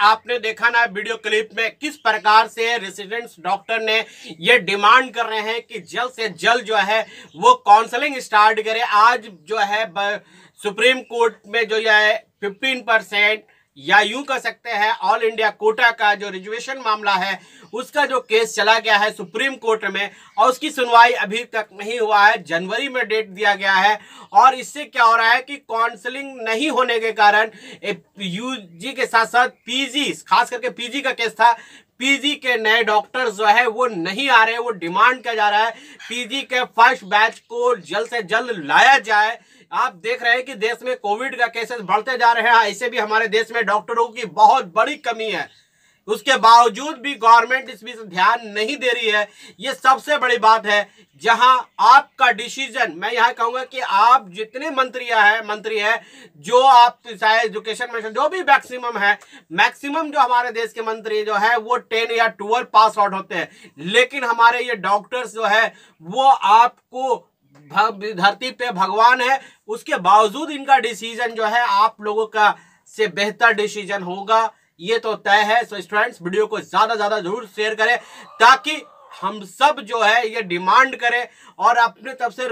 आपने देखा ना वीडियो क्लिप में किस प्रकार से रेसिडेंट्स डॉक्टर ने ये डिमांड कर रहे हैं कि जल्द से जल्द जो है, वो काउंसलिंग स्टार्ट करे। आज जो है सुप्रीम कोर्ट में जो है फिफ्टीन परसेंट या यूँ कह सकते हैं ऑल इंडिया कोटा का जो रिजर्वेशन मामला है, उसका जो केस चला गया है सुप्रीम कोर्ट में, और उसकी सुनवाई अभी तक नहीं हुआ है, जनवरी में डेट दिया गया है, और इससे क्या हो रहा है कि काउंसलिंग नहीं होने के कारण यूजी के साथ साथ पीजी खास करके पीजी का केस था पीजी के नए डॉक्टर्स जो है वो नहीं आ रहे, वो डिमांड किया जा रहा है पीजी के फ़र्स्ट बैच को जल्द से जल्द लाया जाए। आप देख रहे हैं कि देश में कोविड का केसेस बढ़ते जा रहे हैं, ऐसे भी हमारे देश में डॉक्टरों की बहुत बड़ी कमी है। उसके बावजूद भी गवर्नमेंट इस बीच ध्यान नहीं दे रही है। ये सबसे बड़ी बात है, जहाँ आपका डिसीज़न, मैं यहाँ कहूँगा कि आप जितने मंत्री है मंत्री है, जो आप, चाहे एजुकेशन मिनिस्टर जो भी मैक्सिमम है, मैक्सिमम जो हमारे देश के मंत्री जो है, वो टेन या ट्वेल्व पास आउट होते हैं। लेकिन हमारे ये डॉक्टर्स जो है, वो आपको धरती पे भगवान है। उसके बावजूद इनका डिसीज़न जो है, आप लोगों का से बेहतर डिसीज़न होगा। ये तो तय है सो स्टूडेंट्स वीडियो को ज़्यादा ज़्यादा ज़रूर शेयर करें, ताकि हम सब जो है ये डिमांड करें और अपने तरफ़ से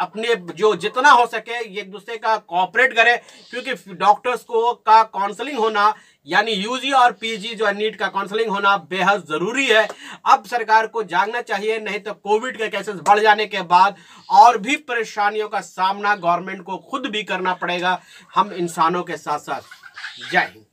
अपने जो जितना हो सके एक दूसरे का कॉपरेट करें, क्योंकि डॉक्टर्स को का काउंसलिंग होना, यानी यूजी और पीजी जो है नीट का काउंसलिंग होना बेहद ज़रूरी है। अब सरकार को जागना चाहिए, नहीं तो कोविड के केसेस बढ़ जाने के बाद और भी परेशानियों का सामना गवर्नमेंट को खुद भी करना पड़ेगा। हम इंसानों के साथ साथ जय हिंद।